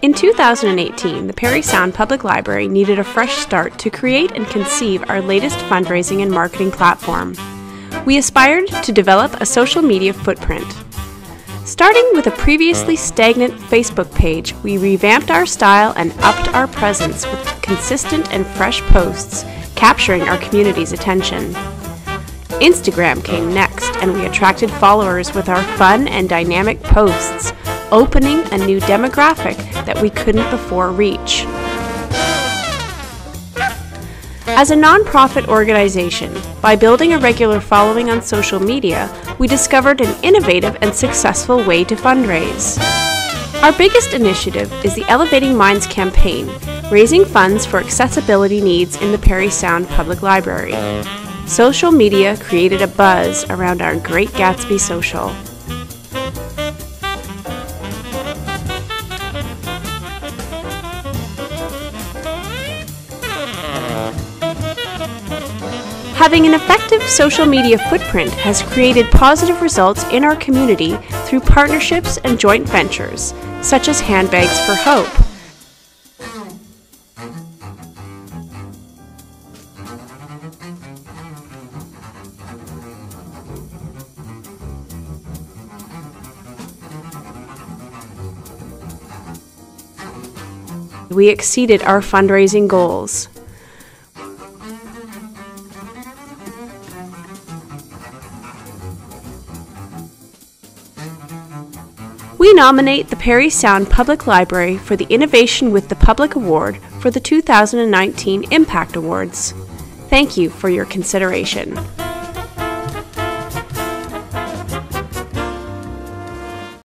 In 2018, the Parry Sound Public Library needed a fresh start to create and conceive our latest fundraising and marketing platform. We aspired to develop a social media footprint. Starting with a previously stagnant Facebook page, we revamped our style and upped our presence with consistent and fresh posts, capturing our community's attention. Instagram came next, and we attracted followers with our fun and dynamic posts, opening a new demographic that we couldn't before reach. As a nonprofit organization, by building a regular following on social media, we discovered an innovative and successful way to fundraise. Our biggest initiative is the Elevating Minds campaign, raising funds for accessibility needs in the Parry Sound Public Library. Social media created a buzz around our Great Gatsby Social. Having an effective social media footprint has created positive results in our community through partnerships and joint ventures, such as Handbags for Hope. We exceeded our fundraising goals. We nominate the Parry Sound Public Library for the Innovation with the Public Award for the 2019 Impact Awards. Thank you for your consideration.